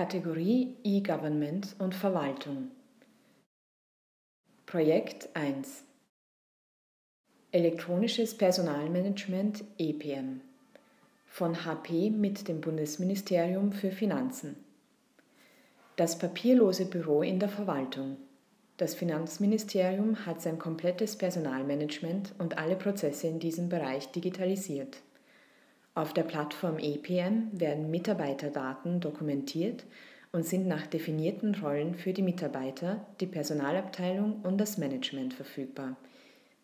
Kategorie E-Government und Verwaltung. Projekt 1 Elektronisches Personalmanagement EPM von HP mit dem Bundesministerium für Finanzen. Das papierlose Büro in der Verwaltung. Das Finanzministerium hat sein komplettes Personalmanagement und alle Prozesse in diesem Bereich digitalisiert. Auf der Plattform EPM werden Mitarbeiterdaten dokumentiert und sind nach definierten Rollen für die Mitarbeiter, die Personalabteilung und das Management verfügbar.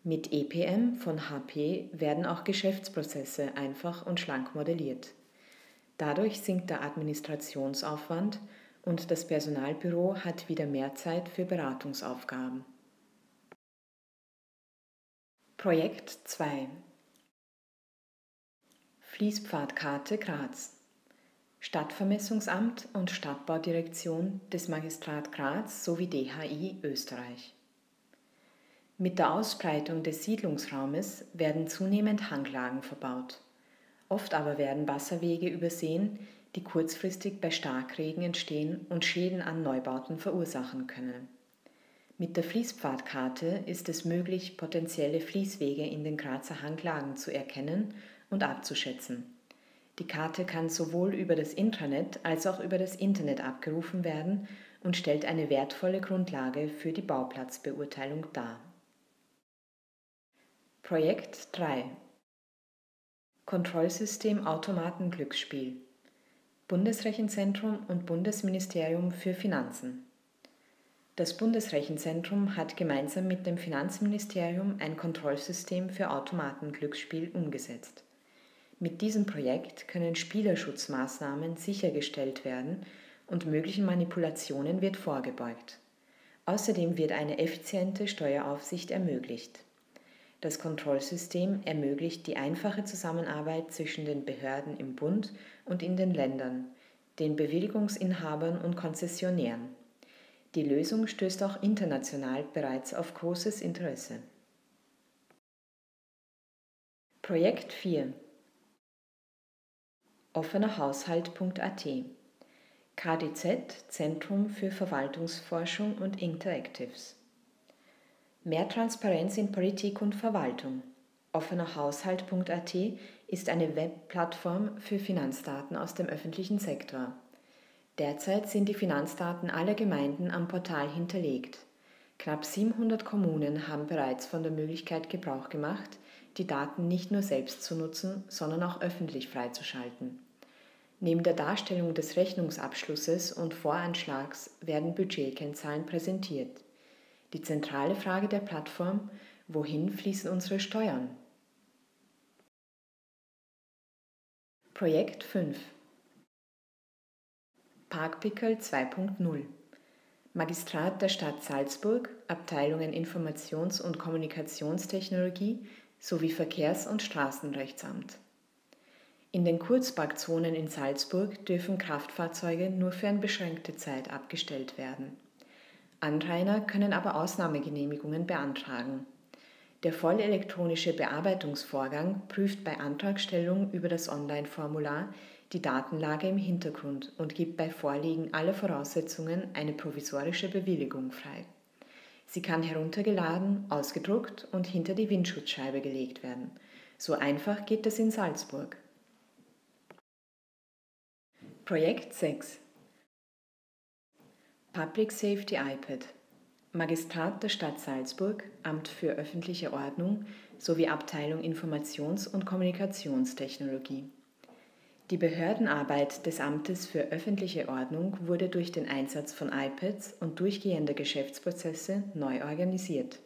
Mit EPM von HP werden auch Geschäftsprozesse einfach und schlank modelliert. Dadurch sinkt der Administrationsaufwand und das Personalbüro hat wieder mehr Zeit für Beratungsaufgaben. Projekt 2 Fließpfadkarte Graz Stadtvermessungsamt und Stadtbaudirektion des Magistrat Graz sowie DHI Österreich. Mit der Ausbreitung des Siedlungsraumes werden zunehmend Hanglagen verbaut. Oft aber werden Wasserwege übersehen, die kurzfristig bei Starkregen entstehen und Schäden an Neubauten verursachen können. Mit der Fließpfadkarte ist es möglich, potenzielle Fließwege in den Grazer Hanglagen zu erkennen und abzuschätzen. Die Karte kann sowohl über das Intranet als auch über das Internet abgerufen werden und stellt eine wertvolle Grundlage für die Bauplatzbeurteilung dar. Projekt 3 Kontrollsystem Automaten Glücksspiel Bundesrechenzentrum und Bundesministerium für Finanzen Das Bundesrechenzentrum hat gemeinsam mit dem Finanzministerium ein Kontrollsystem für Automaten Glücksspiel umgesetzt. Mit diesem Projekt können Spielerschutzmaßnahmen sichergestellt werden und möglichen Manipulationen wird vorgebeugt. Außerdem wird eine effiziente Steueraufsicht ermöglicht. Das Kontrollsystem ermöglicht die einfache Zusammenarbeit zwischen den Behörden im Bund und in den Ländern, den Bewilligungsinhabern und Konzessionären. Die Lösung stößt auch international bereits auf großes Interesse. Projekt 4 offenerhaushalt.at KDZ Zentrum für Verwaltungsforschung und Interactives Mehr Transparenz in Politik und Verwaltung offenerhaushalt.at ist eine Webplattform für Finanzdaten aus dem öffentlichen Sektor. Derzeit sind die Finanzdaten aller Gemeinden am Portal hinterlegt. Knapp 700 Kommunen haben bereits von der Möglichkeit Gebrauch gemacht, die Daten nicht nur selbst zu nutzen, sondern auch öffentlich freizuschalten. Neben der Darstellung des Rechnungsabschlusses und Voranschlags werden Budgetkennzahlen präsentiert. Die zentrale Frage der Plattform, wohin fließen unsere Steuern? Projekt 5 Parkpickel 2.0 Magistrat der Stadt Salzburg, Abteilungen Informations- und Kommunikationstechnologie sowie Verkehrs- und Straßenrechtsamt. In den Kurzparkzonen in Salzburg dürfen Kraftfahrzeuge nur für eine beschränkte Zeit abgestellt werden. Anrainer können aber Ausnahmegenehmigungen beantragen. Der vollelektronische Bearbeitungsvorgang prüft bei Antragstellung über das Online-Formular die Datenlage im Hintergrund und gibt bei Vorliegen aller Voraussetzungen eine provisorische Bewilligung frei. Sie kann heruntergeladen, ausgedruckt und hinter die Windschutzscheibe gelegt werden. So einfach geht das in Salzburg. Projekt 6 Public Safety iPad Magistrat der Stadt Salzburg, Amt für öffentliche Ordnung sowie Abteilung Informations- und Kommunikationstechnologie. Die Behördenarbeit des Amtes für öffentliche Ordnung wurde durch den Einsatz von iPads und durchgehende Geschäftsprozesse neu organisiert.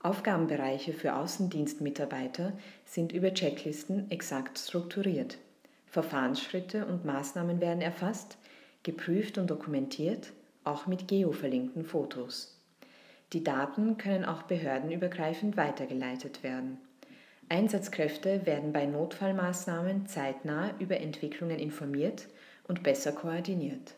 Aufgabenbereiche für Außendienstmitarbeiter sind über Checklisten exakt strukturiert. Verfahrensschritte und Maßnahmen werden erfasst, geprüft und dokumentiert, auch mit geoverlinkten Fotos. Die Daten können auch behördenübergreifend weitergeleitet werden. Einsatzkräfte werden bei Notfallmaßnahmen zeitnah über Entwicklungen informiert und besser koordiniert.